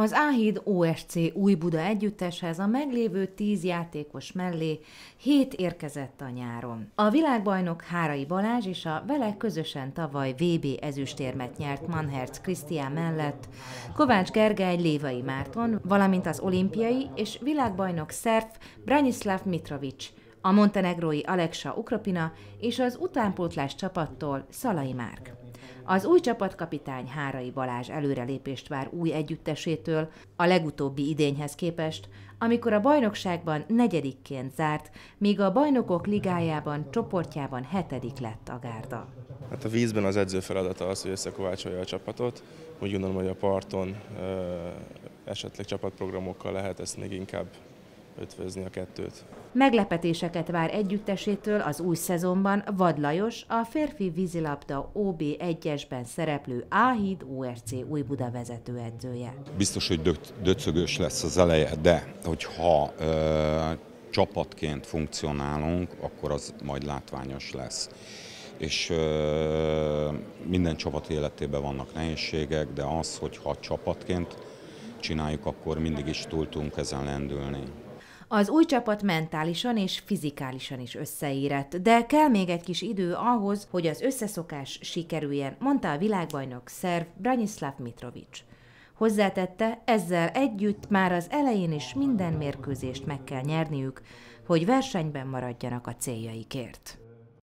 Az Áhíd OSC Új Buda együtteshez a meglévő tíz játékos mellé hét érkezett a nyáron. A világbajnok Hárai Balázs és a vele közösen tavaly VB ezüstérmet nyert Manherz Krisztián mellett Kovács Gergely Lévai Márton, valamint az olimpiai és világbajnok szerv Branislav Mitrovic, a montenegrói Aleksa Ukropina és az utánpótlás csapattól Szalai Márk. Az új csapatkapitány Hárai Balázs előrelépést vár új együttesétől a legutóbbi idényhez képest, amikor a bajnokságban negyedikként zárt, míg a bajnokok ligájában csoportjában hetedik lett a gárda. Hát a vízben az edző feladata az, hogy összekovácsolja a csapatot. Úgy gondolom, hogy a parton esetleg csapatprogramokkal lehet ezt még inkább ötvözni a kettőt. Meglepetéseket vár együttesétől az új szezonban Vad Lajos, a férfi vízilabda OB1-esben szereplő Áhíd ORC új Buda vezetőedzője. Biztos, hogy dö- döcögös lesz az eleje, de hogyha ö, csapatként funkcionálunk, akkor az majd látványos lesz. És ö, minden csapat életében vannak nehézségek, de az, hogyha csapatként csináljuk, akkor mindig is tudtunk ezen lendülni. Az új csapat mentálisan és fizikálisan is összeérett, de kell még egy kis idő ahhoz, hogy az összeszokás sikerüljen, mondta a világbajnok szerv Branislav Mitrovic. Hozzátette, ezzel együtt már az elején is minden mérkőzést meg kell nyerniük, hogy versenyben maradjanak a céljaikért.